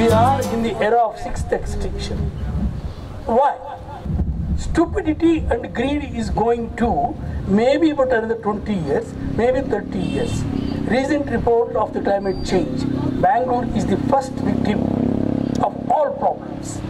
we are in the era of sixth extinction. Why? Stupidity and greed is going to maybe about another 20 years, maybe 30 years. Recent report of the climate change. Bangalore is the first victim of all problems.